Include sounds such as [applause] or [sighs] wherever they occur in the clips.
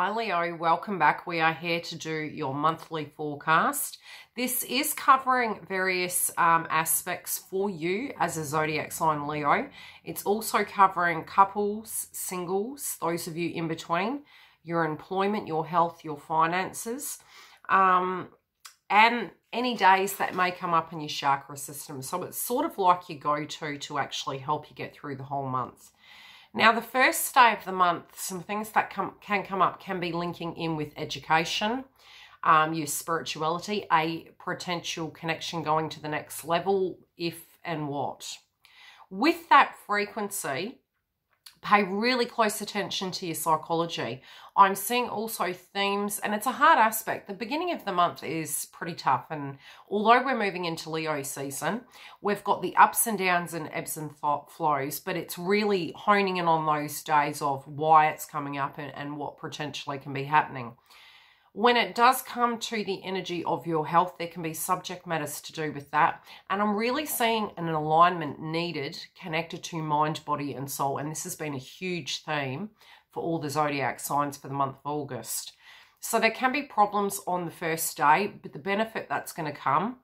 Hi Leo, welcome back. We are here to do your monthly forecast. This is covering various um, aspects for you as a zodiac sign Leo. It's also covering couples, singles, those of you in between, your employment, your health, your finances, um, and any days that may come up in your chakra system. So it's sort of like your go-to to actually help you get through the whole month. Now, the first day of the month, some things that come, can come up can be linking in with education, um, your spirituality, a potential connection going to the next level, if and what. With that frequency, pay really close attention to your psychology. I'm seeing also themes, and it's a hard aspect. The beginning of the month is pretty tough, and although we're moving into Leo season, we've got the ups and downs and ebbs and flows, but it's really honing in on those days of why it's coming up and, and what potentially can be happening. When it does come to the energy of your health, there can be subject matters to do with that. And I'm really seeing an alignment needed connected to mind, body, and soul. And this has been a huge theme for all the zodiac signs for the month of August. So there can be problems on the first day, but the benefit that's going to come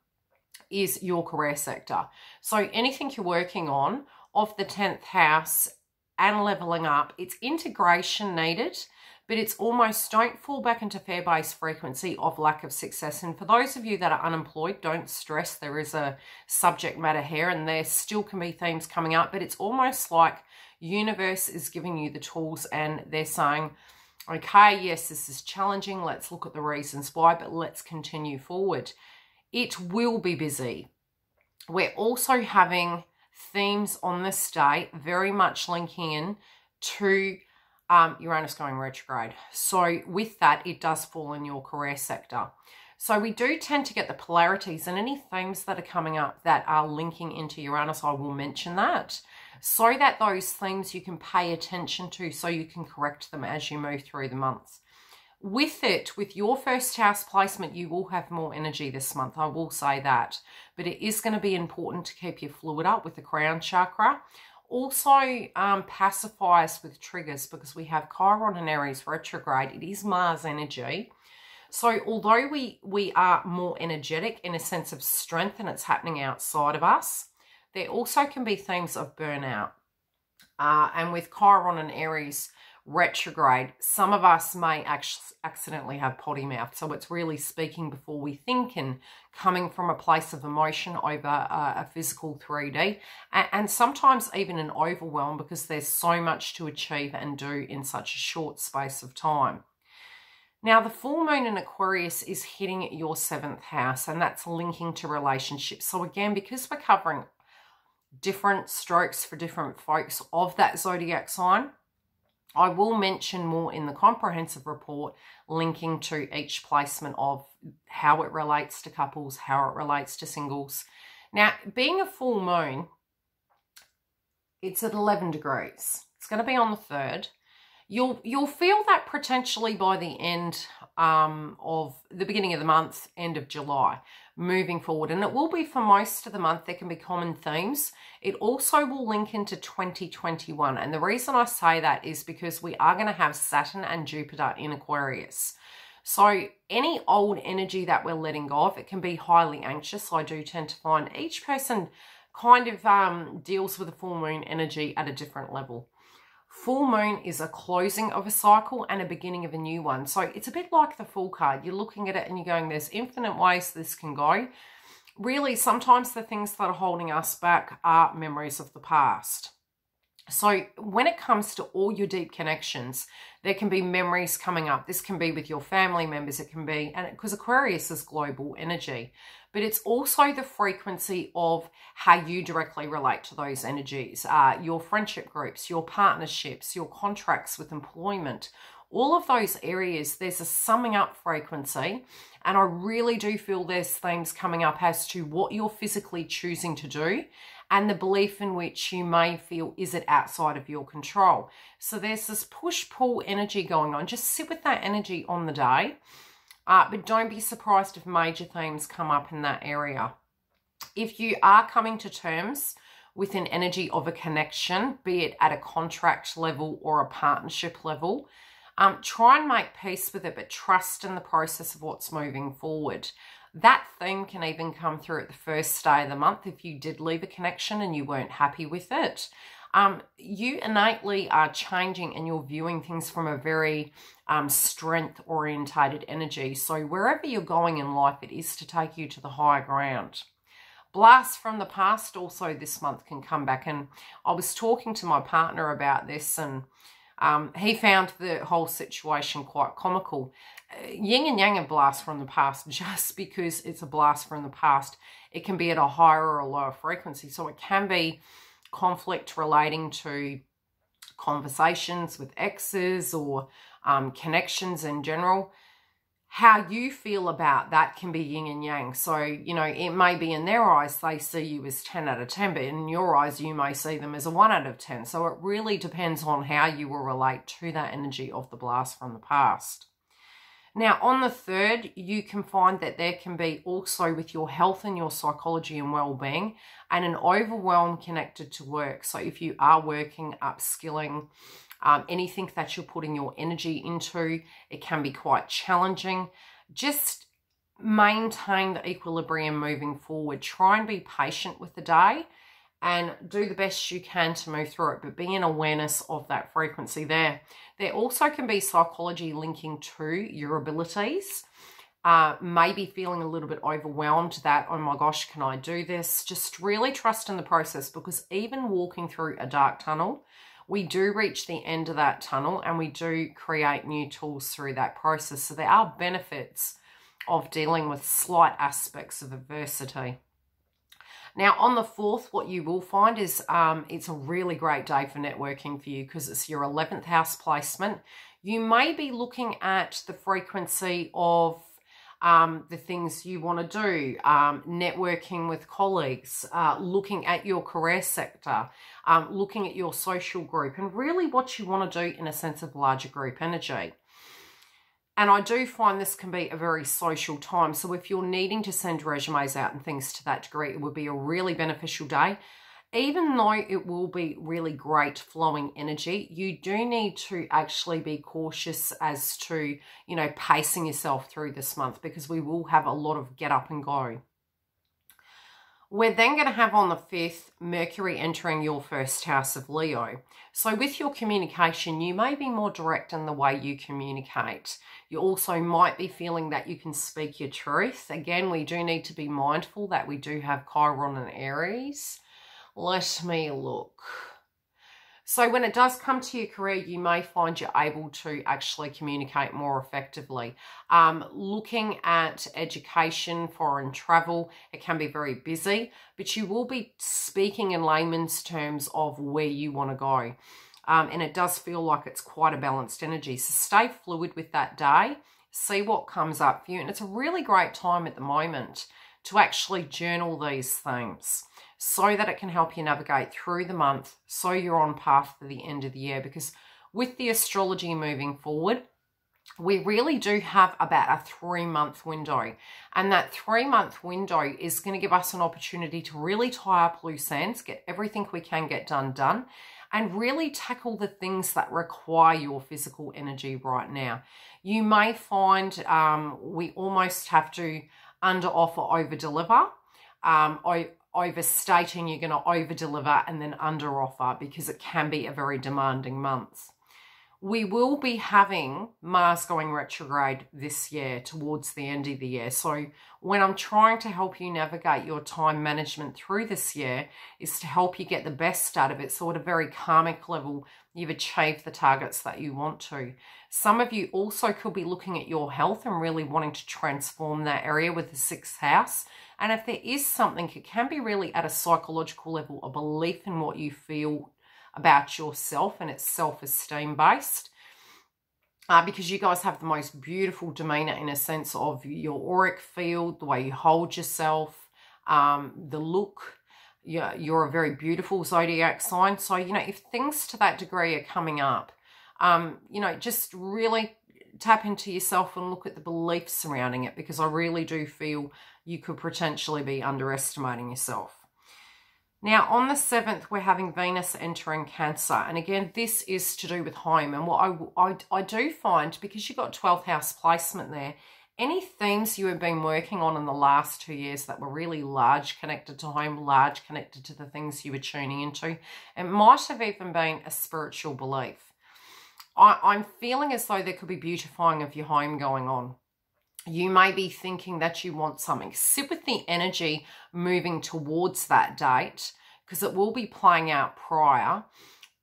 is your career sector. So anything you're working on of the 10th house and leveling up, it's integration needed but it's almost don't fall back into fair base frequency of lack of success. And for those of you that are unemployed, don't stress. There is a subject matter here, and there still can be themes coming up, but it's almost like universe is giving you the tools and they're saying, okay, yes, this is challenging. Let's look at the reasons why, but let's continue forward. It will be busy. We're also having themes on this day very much linking in to um, Uranus going retrograde. So with that, it does fall in your career sector. So we do tend to get the polarities and any themes that are coming up that are linking into Uranus, I will mention that. So that those themes you can pay attention to so you can correct them as you move through the months. With it, with your first house placement, you will have more energy this month. I will say that. But it is going to be important to keep your fluid up with the crown chakra also um, pacify us with triggers because we have Chiron and Aries retrograde. It is Mars energy. So although we, we are more energetic in a sense of strength and it's happening outside of us, there also can be themes of burnout. Uh, and with Chiron and Aries, retrograde, some of us may actually accidentally have potty mouth. So it's really speaking before we think and coming from a place of emotion over a, physical 3D. And, and sometimes even an overwhelm because there's so much to achieve and do in such a short space of time. Now, the full moon in Aquarius is hitting your seventh house, and that's linking to relationships. So, again, because we're covering different strokes for different folks of that zodiac sign, I will mention more in the comprehensive report linking to each placement of how it relates to couples, how it relates to singles. Now, being a full moon, it's at 11 degrees. It's going to be on the 3rd. You'll, you'll feel that potentially by the end um, of the beginning of the month, end of July moving forward. And it will be for most of the month. There can be common themes. It also will link into 2021. And the reason I say that is because we are going to have Saturn and Jupiter in Aquarius. So any old energy that we're letting go of, it can be highly anxious. I do tend to find each person kind of um, deals with the full moon energy at a different level. Full moon is a closing of a cycle and a beginning of a new one. So it's a bit like the Fool card. You're looking at it and you're going, there's infinite ways this can go. Really, sometimes the things that are holding us back are memories of the past. So when it comes to all your deep connections, there can be memories coming up. This can be with your family members. It can be, and because Aquarius is global energy, but it's also the frequency of how you directly relate to those energies, uh, your friendship groups, your partnerships, your contracts with employment, all of those areas, there's a summing up frequency. And I really do feel there's themes coming up as to what you're physically choosing to do and the belief in which you may feel is it outside of your control. So there's this push pull energy going on. Just sit with that energy on the day uh, but don't be surprised if major themes come up in that area. If you are coming to terms with an energy of a connection, be it at a contract level or a partnership level, Um, try and make peace with it, but trust in the process of what's moving forward. That theme can even come through at the first day of the month if you did leave a connection and you weren't happy with it. Um, you innately are changing and you're viewing things from a very um, strength orientated energy. So, wherever you're going in life, it is to take you to the higher ground. Blasts from the past also this month can come back. And I was talking to my partner about this, and um, he found the whole situation quite comical. Yin and yang of blast from the past, [laughs] just because it's a blast from the past, it can be at a higher or a lower frequency. So it can be conflict relating to conversations with exes or um, connections in general how you feel about that can be yin and yang. So, you know, it may be in their eyes they see you as 10 out of 10, but in your eyes you may see them as a 1 out of 10. So it really depends on how you will relate to that energy of the blast from the past. Now, on the third, you can find that there can be also with your health and your psychology and well being, and an overwhelm connected to work. So, if you are working, upskilling, um, anything that you're putting your energy into, it can be quite challenging. Just maintain the equilibrium moving forward. Try and be patient with the day and do the best you can to move through it, but be in awareness of that frequency there. There also can be psychology linking to your abilities. Uh, maybe feeling a little bit overwhelmed that, oh my gosh, can I do this? Just really trust in the process because even walking through a dark tunnel, we do reach the end of that tunnel and we do create new tools through that process. So there are benefits of dealing with slight aspects of adversity. Now, on the fourth, what you will find is um, it's a really great day for networking for you because it's your 11th house placement. You may be looking at the frequency of um, the things you want to do, um, networking with colleagues, uh, looking at your career sector, um, looking at your social group, and really what you want to do in a sense of larger group energy. And I do find this can be a very social time. So if you're needing to send resumes out and things to that degree, it would be a really beneficial day even though it will be really great flowing energy, you do need to actually be cautious as to, you know, pacing yourself through this month because we will have a lot of get up and go. We're then going to have on the 5th Mercury entering your first house of Leo. So, with your communication, you may be more direct in the way you communicate. You also might be feeling that you can speak your truth. Again, we do need to be mindful that we do have Chiron and Aries. Let me look. So when it does come to your career, you may find you're able to actually communicate more effectively. Um, looking at education, foreign travel, it can be very busy, but you will be speaking in layman's terms of where you want to go. Um, and it does feel like it's quite a balanced energy. So stay fluid with that day. See what comes up for you. And it's a really great time at the moment to actually journal these things so that it can help you navigate through the month so you're on path to the end of the year. Because with the astrology moving forward, we really do have about a three month window. And that three month window is going to give us an opportunity to really tie up loose ends, get everything we can get done, done, and really tackle the things that require your physical energy right now. You may find um, we almost have to under offer, over deliver. Um, overstating, you're going to over deliver and then under offer because it can be a very demanding month. We will be having Mars going retrograde this year towards the end of the year. So, when I'm trying to help you navigate your time management through this year, is to help you get the best out of it. So, at a very karmic level, you've achieved the targets that you want to. Some of you also could be looking at your health and really wanting to transform that area with the sixth house. And if there is something, it can be really at a psychological level, a belief in what you feel about yourself and it's self esteem based. Uh, because you guys have the most beautiful demeanor in a sense of your auric field, the way you hold yourself, um, the look. You're, you're a very beautiful zodiac sign. So, you know, if things to that degree are coming up, um, you know, just really tap into yourself and look at the beliefs surrounding it because I really do feel you could potentially be underestimating yourself. Now, on the 7th, we're having Venus entering Cancer. And again, this is to do with home. And what I, I, I do find, because you've got 12th house placement there, any themes you have been working on in the last two years that were really large connected to home, large connected to the things you were tuning into, it might have even been a spiritual belief. I, I'm feeling as though there could be beautifying of your home going on you may be thinking that you want something. Sit with the energy moving towards that date because it will be playing out prior.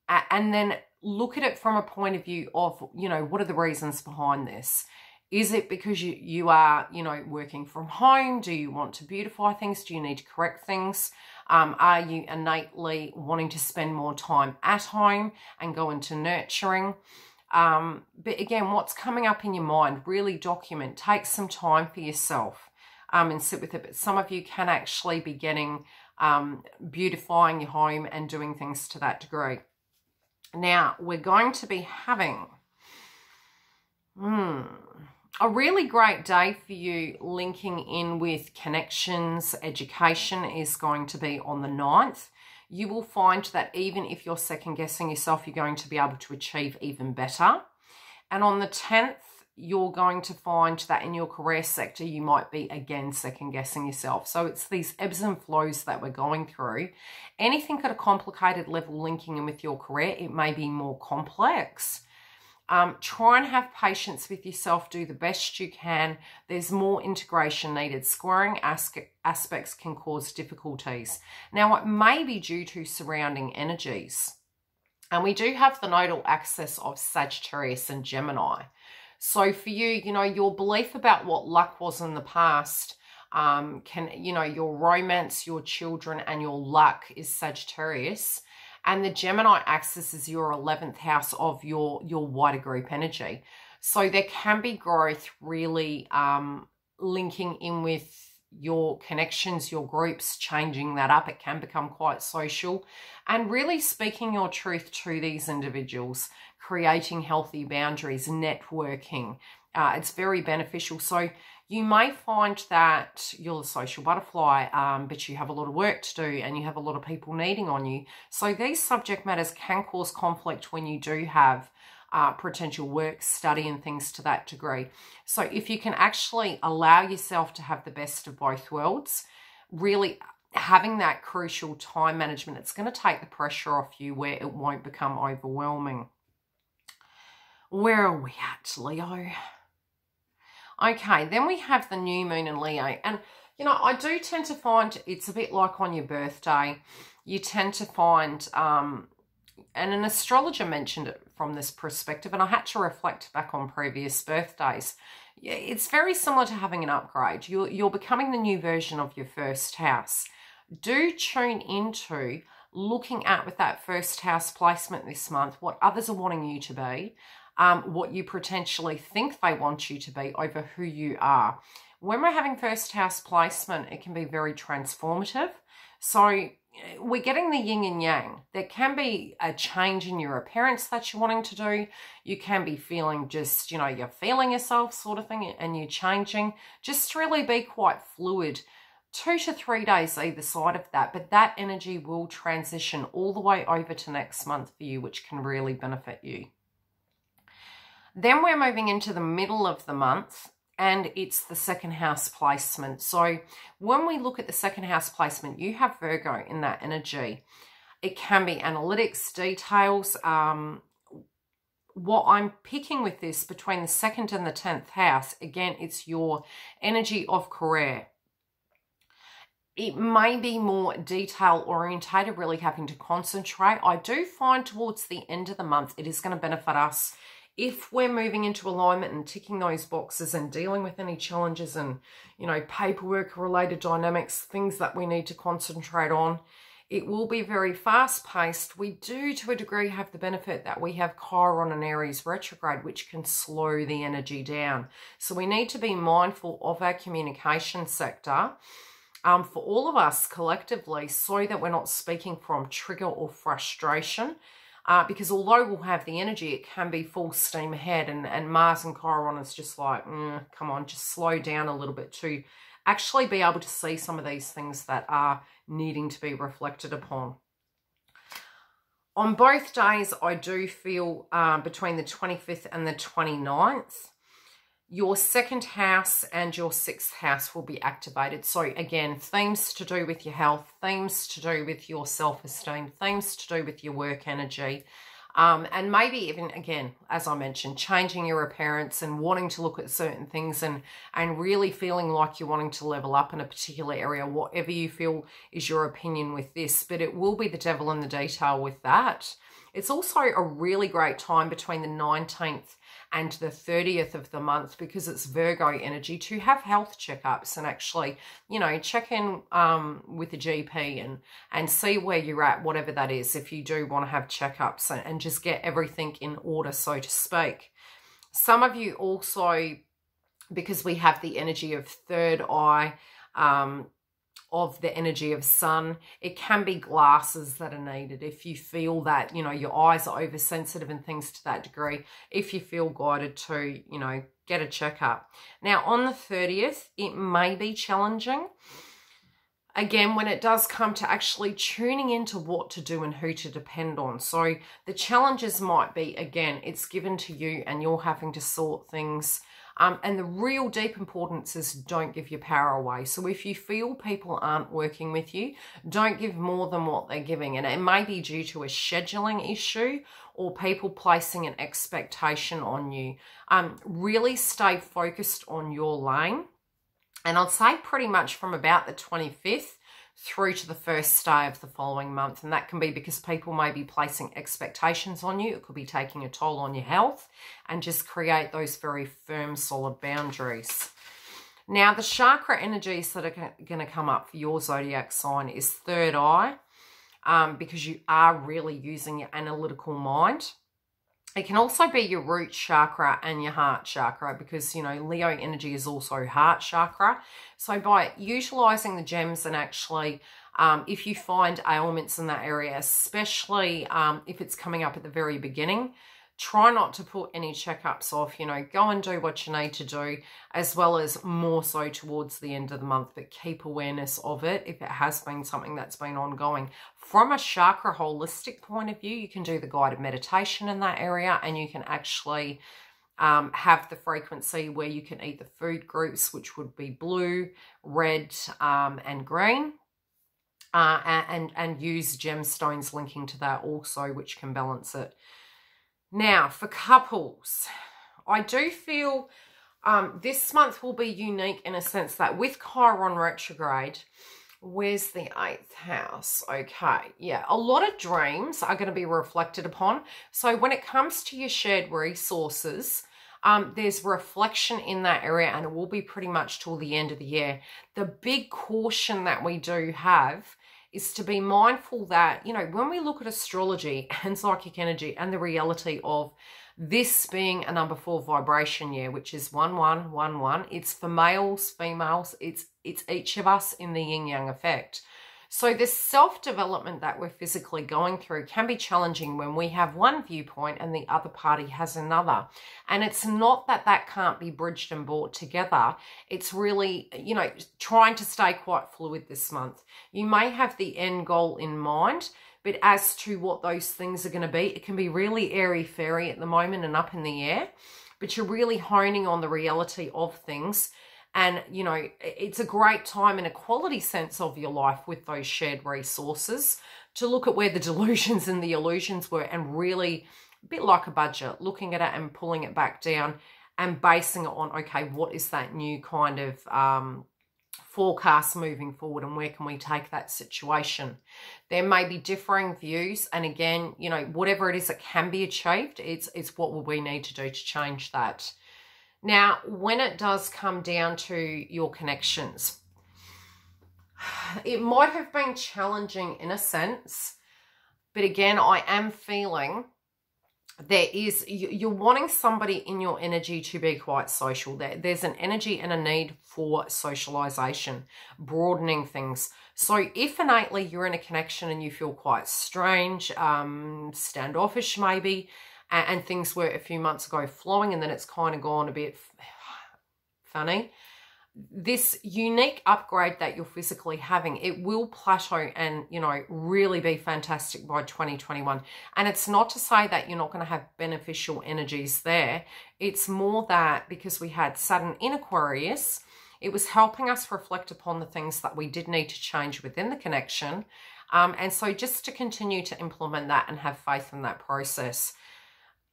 And then look at it from a point of view of, you know, what are the reasons behind this? Is it because you, you are, you know, working from home? Do you want to beautify things? Do you need to correct things? Um, are you innately wanting to spend more time at home and go into nurturing? Um, but again, what's coming up in your mind, really document, take some time for yourself um, and sit with it. But some of you can actually be getting um, beautifying your home and doing things to that degree. Now, we're going to be having hmm, a really great day for you linking in with connections. Education is going to be on the 9th you will find that even if you're second guessing yourself, you're going to be able to achieve even better. And on the 10th, you're going to find that in your career sector, you might be again second guessing yourself. So it's these ebbs and flows that we're going through. Anything at a complicated level linking in with your career, it may be more complex. Um, try and have patience with yourself. Do the best you can. There's more integration needed. Squaring as aspects can cause difficulties. Now, it may be due to surrounding energies. And we do have the nodal axis of Sagittarius and Gemini. So for you, you know, your belief about what luck was in the past um, can, you know, your romance, your children, and your luck is Sagittarius and the Gemini axis is your 11th house of your, your wider group energy. So there can be growth really um, linking in with your connections, your groups, changing that up. It can become quite social and really speaking your truth to these individuals, creating healthy boundaries, networking. Uh, it's very beneficial. So you may find that you're a social butterfly, um, but you have a lot of work to do and you have a lot of people needing on you. So these subject matters can cause conflict when you do have uh, potential work, study, and things to that degree. So if you can actually allow yourself to have the best of both worlds, really having that crucial time management, it's going to take the pressure off you where it won't become overwhelming. Where are we at, Leo? Okay, then we have the new moon in Leo. And, you know, I do tend to find it's a bit like on your birthday. You tend to find, um, and an astrologer mentioned it from this perspective, and I had to reflect back on previous birthdays. It's very similar to having an upgrade. You're, you're becoming the new version of your first house. Do tune into looking at with that first house placement this month what others are wanting you to be um, what you potentially think they want you to be over who you are. When we're having first house placement, it can be very transformative. So we're getting the yin and yang. There can be a change in your appearance that you're wanting to do. You can be feeling just, you know, you're feeling yourself sort of thing and you're changing. Just really be quite fluid. Two to three days either side of that, but that energy will transition all the way over to next month for you, which can really benefit you. Then we're moving into the middle of the month and it's the second house placement. So when we look at the second house placement, you have Virgo in that energy. It can be analytics, details. Um, what I'm picking with this between the second and the 10th house, again, it's your energy of career. It may be more detail orientated, really having to concentrate. I do find towards the end of the month, it is going to benefit us if we're moving into alignment and ticking those boxes and dealing with any challenges and, you know, paperwork related dynamics, things that we need to concentrate on, it will be very fast paced. We do, to a degree, have the benefit that we have Chiron and Aries retrograde, which can slow the energy down. So we need to be mindful of our communication sector um, for all of us collectively so that we're not speaking from trigger or frustration uh, because although we'll have the energy, it can be full steam ahead. And, and Mars and Chiron is just like, mm, come on, just slow down a little bit to actually be able to see some of these things that are needing to be reflected upon. On both days, I do feel uh, between the 25th and the 29th, your second house and your sixth house will be activated. So again, themes to do with your health, themes to do with your self-esteem, themes to do with your work energy, um, and maybe even, again, as I mentioned, changing your appearance and wanting to look at certain things and, and really feeling like you're wanting to level up in a particular area, whatever you feel is your opinion with this. But it will be the devil in the detail with that. It's also a really great time between the 19th and the 30th of the month because it's Virgo energy to have health checkups and actually, you know, check in um, with the GP and, and see where you're at, whatever that is, if you do want to have checkups and, and just get everything in order, so to speak. Some of you also, because we have the energy of third eye, um, of the energy of sun. It can be glasses that are needed if you feel that, you know, your eyes are oversensitive and things to that degree. If you feel guided to, you know, get a checkup. Now, on the 30th, it may be challenging. Again, when it does come to actually tuning into what to do and who to depend on. So the challenges might be, again, it's given to you and you're having to sort things um, and the real deep importance is don't give your power away. So if you feel people aren't working with you, don't give more than what they're giving. And it may be due to a scheduling issue or people placing an expectation on you. Um, really stay focused on your lane. And I'd say pretty much from about the 25th through to the first day of the following month. And that can be because people may be placing expectations on you. It could be taking a toll on your health and just create those very firm, solid boundaries. Now, the chakra energies that are going to come up for your zodiac sign is third eye um, because you are really using your analytical mind. It can also be your root chakra and your heart chakra because, you know, Leo energy is also heart chakra. So by utilizing the gems and actually, um, if you find ailments in that area, especially um, if it's coming up at the very beginning, try not to put any checkups off, you know, go and do what you need to do, as well as more so towards the end of the month, but keep awareness of it if it has been something that's been ongoing. From a chakra holistic point of view, you can do the guided meditation in that area and you can actually um, have the frequency where you can eat the food groups, which would be blue, red, um, and green. Uh, and, and use gemstones linking to that also, which can balance it. Now, for couples, I do feel um, this month will be unique in a sense that with Chiron retrograde, where's the eighth house? Okay, yeah, a lot of dreams are going to be reflected upon. So when it comes to your shared resources, um, there's reflection in that area and it will be pretty much till the end of the year. The big caution that we do have is to be mindful that, you know, when we look at astrology [laughs] and psychic energy and the reality of this being a number four vibration year, which is one, one, one, one, it's for males, females, it's, it's each of us in the yin yang effect. So this self-development that we're physically going through can be challenging when we have one viewpoint and the other party has another. And it's not that that can't be bridged and brought together. It's really, you know, trying to stay quite fluid this month. You may have the end goal in mind, but as to what those things are going to be, it can be really airy-fairy at the moment and up in the air. But you're really honing on the reality of things and, you know, it's a great time in a quality sense of your life with those shared resources to look at where the [laughs] delusions and the illusions were and really, a bit like a budget, looking at it and pulling it back down and basing it on, okay, what is that new kind of um, forecast moving forward and where can we take that situation. There may be differing views and again, you know, whatever it is that can be achieved, it's, it's what will we need to do to change that. Now, when it does come down to your connections, it might have been challenging in a sense, but again, I am feeling there is, you're wanting somebody in your energy to be quite social. There's an energy and a need for socialization, broadening things. So if innately you're in a connection and you feel quite strange, um, standoffish maybe, and, things were a few months ago flowing and then it's kind of gone a bit [sighs] funny this unique upgrade that you're physically having, it will plateau and, you know, really be fantastic by 2021. And it's not to say that you're not going to have beneficial energies there. It's more that because we had Saturn in Aquarius, it was helping us reflect upon the things that we did need to change within the connection. Um, and so just to continue to implement that and have faith in that process.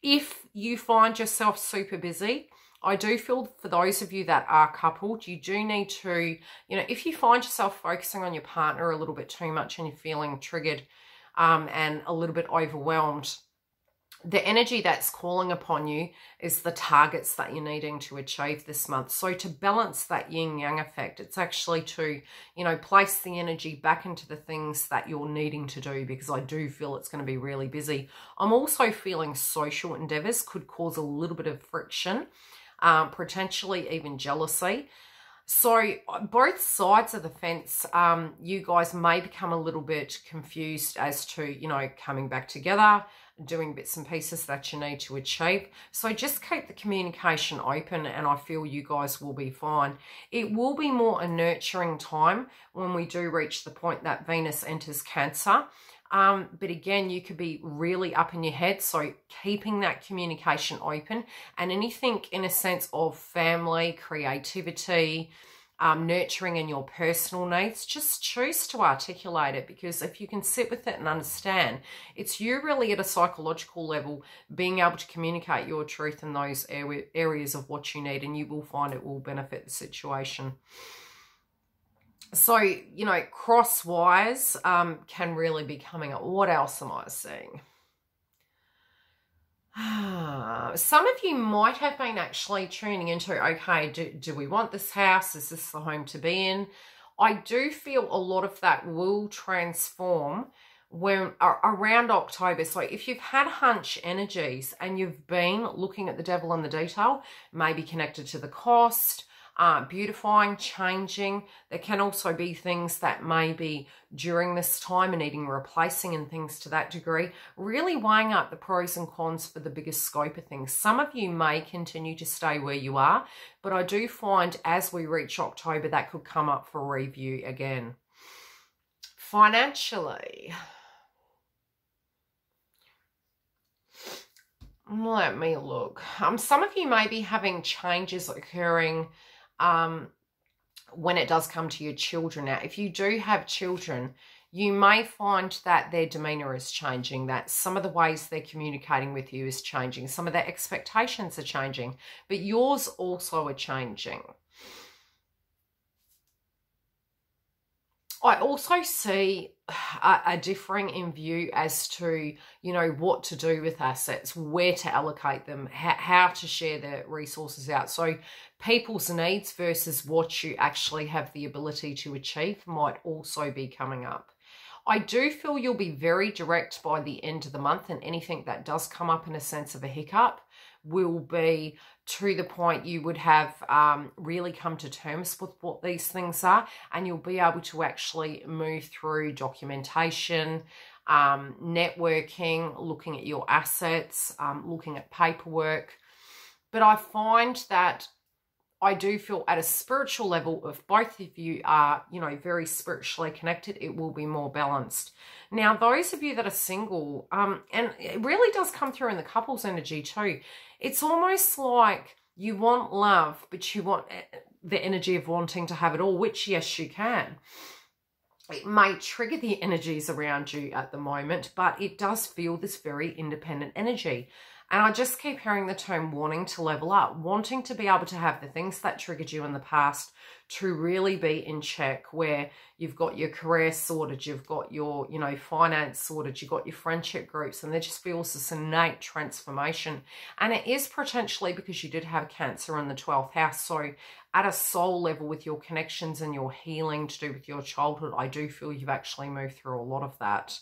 If you find yourself super busy, I do feel for those of you that are coupled, you do need to, you know, if you find yourself focusing on your partner a little bit too much and you're feeling triggered um, and a little bit overwhelmed, the energy that's calling upon you is the targets that you're needing to achieve this month. So to balance that yin yang effect, it's actually to, you know, place the energy back into the things that you're needing to do because I do feel it's going to be really busy. I'm also feeling social endeavors could cause a little bit of friction, um, potentially even jealousy. So both sides of the fence, um, you guys may become a little bit confused as to, you know, coming back together, doing bits and pieces that you need to achieve. So just keep the communication open and I feel you guys will be fine. It will be more a nurturing time when we do reach the point that Venus enters Cancer. Um, but again, you could be really up in your head. So keeping that communication open and anything in a sense of family, creativity, um, nurturing in your personal needs, just choose to articulate it because if you can sit with it and understand, it's you really at a psychological level being able to communicate your truth in those areas of what you need, and you will find it will benefit the situation. So, you know, crosswise um, can really be coming up. What else am I seeing? [sighs] Some of you might have been actually tuning into, okay, do, do we want this house? Is this the home to be in? I do feel a lot of that will transform when around October. So if you've had hunch energies and you've been looking at the devil in the detail, maybe connected to the cost, uh, beautifying, changing. There can also be things that may be during this time and needing replacing and things to that degree. Really weighing up the pros and cons for the biggest scope of things. Some of you may continue to stay where you are, but I do find as we reach October, that could come up for review again. Financially, let me look. Um, some of you may be having changes occurring um, when it does come to your children. Now, if you do have children, you may find that their demeanor is changing, that some of the ways they're communicating with you is changing, some of their expectations are changing, but yours also are changing. I also see a, a, differing in view as to, you know, what to do with assets, where to allocate them, ha- how to share the resources out. So people's needs versus what you actually have the ability to achieve might also be coming up. I do feel you'll be very direct by the end of the month and anything that does come up in a sense of a hiccup will be to the point you would have um, really come to terms with what these things are and you'll be able to actually move through documentation, um, networking, looking at your assets, um, looking at paperwork. But I find that I do feel at a spiritual level, if both of you are, you know, very spiritually connected, it will be more balanced. Now, those of you that are single, um, and it really does come through in the couples energy too, it's almost like you want love, but you want eh, the energy of wanting to have it all, which, yes, you can. It may trigger the energies around you at the moment, but it does feel this very independent energy. And I just keep hearing the term wanting to level up, wanting to be able to have the things that triggered you in the past to really be in check where you've got your career sorted, you've got your, you know, finance sorted, you've got your friendship groups, and there just feels this innate transformation. And it is potentially because you did have cancer in the 12th house. So at a soul level with your connections and your healing to do with your childhood, I do feel you've actually moved through a lot of that.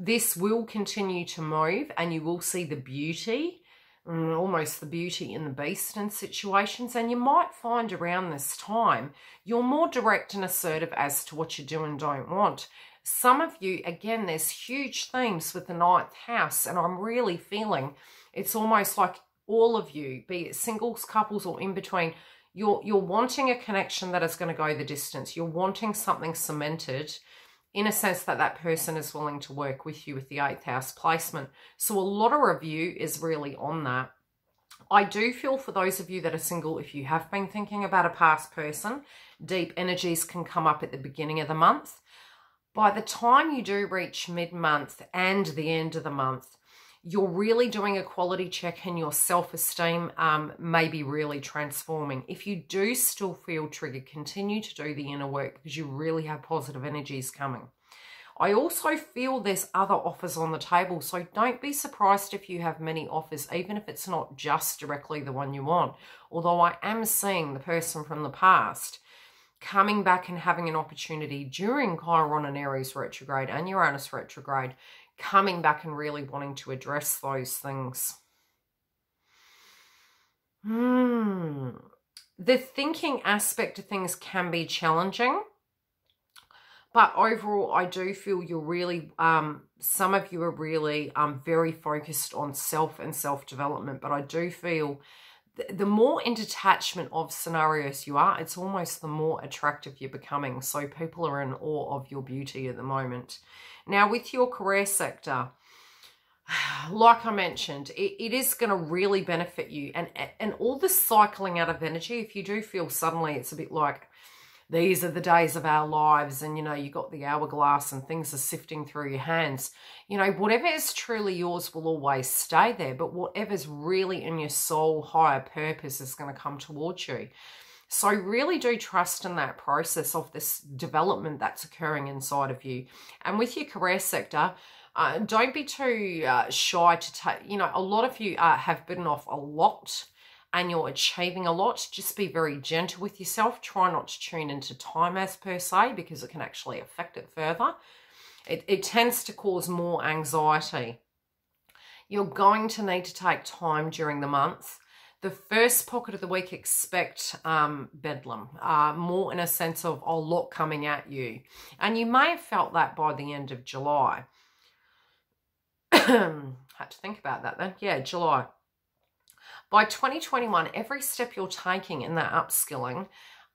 This will continue to move and you will see the beauty, mm, almost the beauty in the beast in situations. And you might find around this time, you're more direct and assertive as to what you do and don't want. Some of you, again, there's huge themes with the ninth house, and I'm really feeling it's almost like all of you, be it singles, couples, or in between, You're, you're wanting a connection that is going to go the distance. You're wanting something cemented in a sense that that person is willing to work with you with the eighth house placement. So a lot of review is really on that. I do feel for those of you that are single, if you have been thinking about a past person, deep energies can come up at the beginning of the month. By the time you do reach mid-month and the end of the month, you're really doing a quality check and your self-esteem um, may be really transforming. If you do still feel triggered, continue to do the inner work because you really have positive energies coming. I also feel there's other offers on the table, so don't be surprised if you have many offers, even if it's not just directly the one you want. Although I am seeing the person from the past coming back and having an opportunity during Chiron and Aries retrograde and Uranus retrograde coming back and really wanting to address those things. Hmm. The thinking aspect of things can be challenging. But overall, I do feel you're really, um, some of you are really um, very focused on self and self-development. But I do feel the more in detachment of scenarios you are, it's almost the more attractive you're becoming. So people are in awe of your beauty at the moment. Now, with your career sector, [sighs] like I mentioned, it, it is going to really benefit you. And, and all this cycling out of energy, if you do feel suddenly it's a bit like, these are the days of our lives and you know you got the hourglass and things are sifting through your hands. You know whatever is truly yours will always stay there but whatever's really in your soul higher purpose is going to come towards you. So really do trust in that process of this development that's occurring inside of you. And with your career sector uh, don't be too uh, shy to take you know a lot of you uh, have bitten off a lot and you're achieving a lot, just be very gentle with yourself. Try not to tune into time as per se because it can actually affect it further. It, it tends to cause more anxiety. You're going to need to take time during the month. The first pocket of the week, expect um, bedlam, uh, more in a sense of a lot coming at you. And you may have felt that by the end of July. [coughs] Had to think about that then. Yeah, July. By 2021, every step you're taking in that upskilling,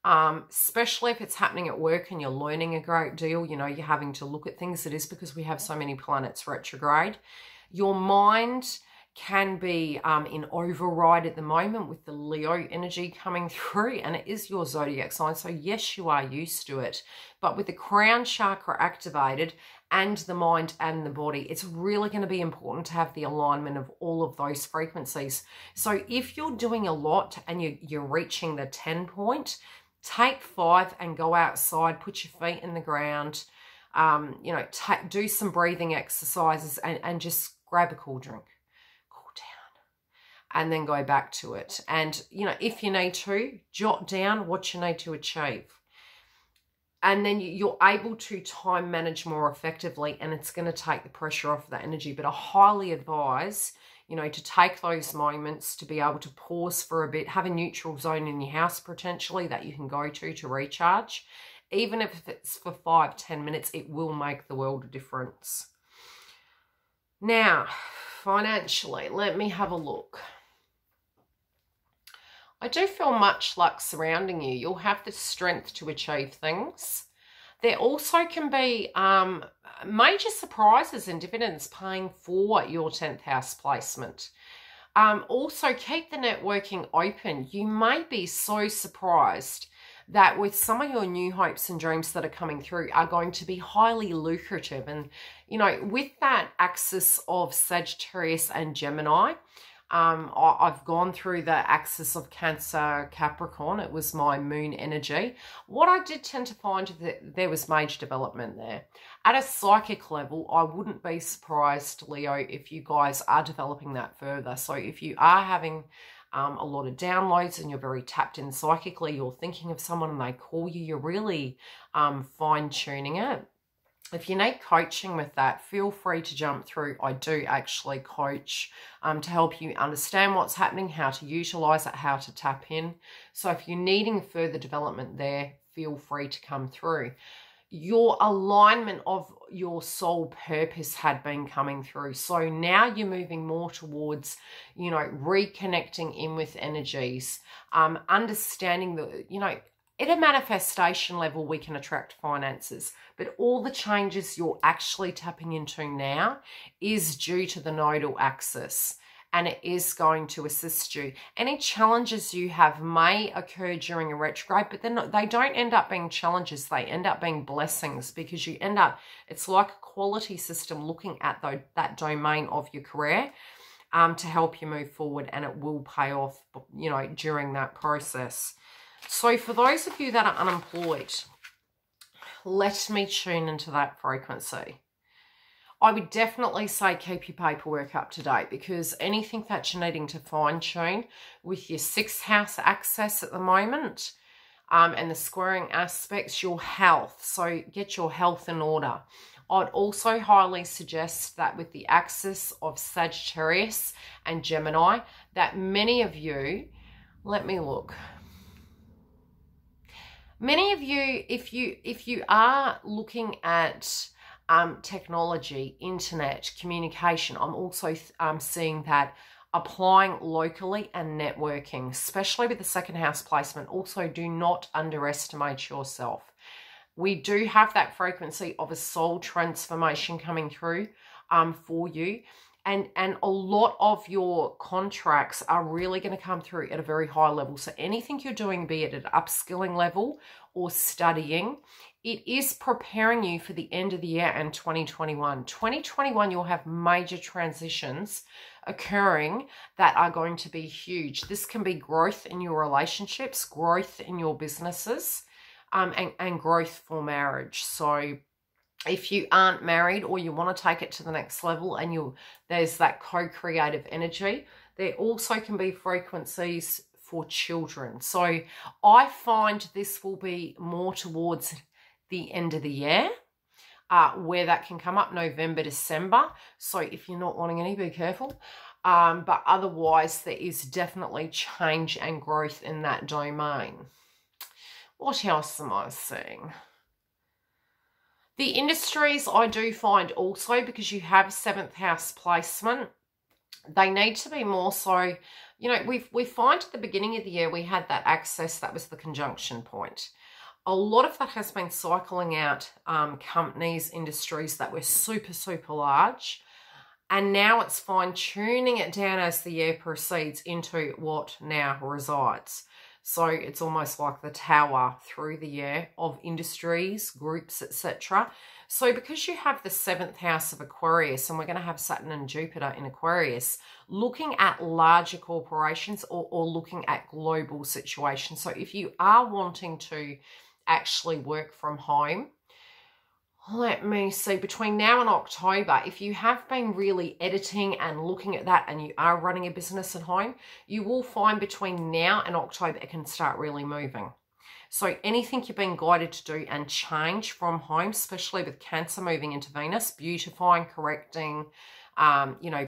um, especially if it's happening at work and you're learning a great deal, you know, you're having to look at things. It is because we have so many planets retrograde. Your mind can be um, in override at the moment with the Leo energy coming [laughs] through, and it is your zodiac sign. So, yes, you are used to it. But with the crown chakra activated and the mind and the body, it's really going to be important to have the alignment of all of those frequencies. So, if you're doing a lot and you, you're reaching the 10 point, take five and go outside, put your feet in the ground. Um, you know, do some breathing exercises and, and just grab a cool drink cool down, and then go back to it. And, you know, if you need to, jot down what you need to achieve. And then you're able to time manage more effectively and it's going to take the pressure off of that energy. But I highly advise, you know, to take those moments to be able to pause for a bit, have a neutral zone in your house potentially that you can go to to recharge. Even if it's for five, ten minutes, it will make the world a difference. Now, financially, let me have a look. I do feel much luck surrounding you. You'll have the strength to achieve things. There also can be um, major surprises and dividends paying for your 10th house placement. Um, also, keep the networking open. You may be so surprised that with some of your new hopes and dreams that are coming through are going to be highly lucrative. And, you know, with that axis of Sagittarius and Gemini, um, I've gone through the axis of Cancer Capricorn. It was my moon energy. What I did tend to find that there was major development there. At a psychic level, I wouldn't be surprised, Leo, if you guys are developing that further. So if you are having um, a lot of downloads and you're very tapped in psychically, you're thinking of someone and they call you, you're really um, fine tuning it if you need coaching with that, feel free to jump through. I do actually coach um, to help you understand what's happening, how to utilize it, how to tap in. So if you're needing further development there, feel free to come through. your alignment of your soul purpose had been coming through. So now you're moving more towards, you know, reconnecting in with energies, um, understanding the, you know, at a manifestation level, we can attract finances, but all the changes you're actually tapping into now is due to the nodal axis and it is going to assist you. Any challenges you have may occur during a retrograde, but then they don't end up being challenges. They end up being blessings because you end up, it's like a quality system looking at the, that domain of your career um, to help you move forward and it will pay off, you know, during that process. So for those of you that are unemployed, let me tune into that frequency. I would definitely say keep your paperwork up to date because anything that you're needing to fine tune with your sixth house axis at the moment um, and the squaring aspects, your health. So get your health in order. I'd also highly suggest that with the axis of Sagittarius and Gemini, that many of you, let me look. Many of you, if you if you are looking at um, technology, internet, communication. I'm also um, seeing that applying locally and networking, especially with the second house placement. Also, do not underestimate yourself. We do have that frequency of a soul transformation coming through um, for you. And, and a lot of your contracts are really going to come through at a very high level. So anything you're doing, be it at upskilling level or studying, it is preparing you for the end of the year and 2021. 2021, you'll have major transitions occurring that are going to be huge. This can be growth in your relationships, growth in your businesses, um, and, and growth for marriage. So if you aren't married or you want to take it to the next level and you there's that co-creative energy, there also can be frequencies for children. So I find this will be more towards the end of the year. Uh, where that can come up November, December. So if you're not wanting any, be careful. Um, but otherwise, there is definitely change and growth in that domain. What else am I seeing? The industries I do find also, because you have seventh house placement, they need to be more so, you know, we we find at the beginning of the year we had that axis, that was the conjunction point a lot of that has been cycling out um, companies, industries that were super, super large. And now it's fine tuning it down as the year proceeds into what now resides. So it's almost like the tower through the year of industries, groups, etc. So because you have the seventh house of Aquarius, and we're going to have Saturn and Jupiter in Aquarius, looking at larger corporations or, or looking at global situations. So if you are wanting to actually work from home. Let me see, between now and October, if you have been really editing and looking at that and you are running a business at home, you will find between now and October it can start really moving. So anything you've been guided to do and change from home, especially with Cancer moving into Venus, beautifying, correcting, um, you know,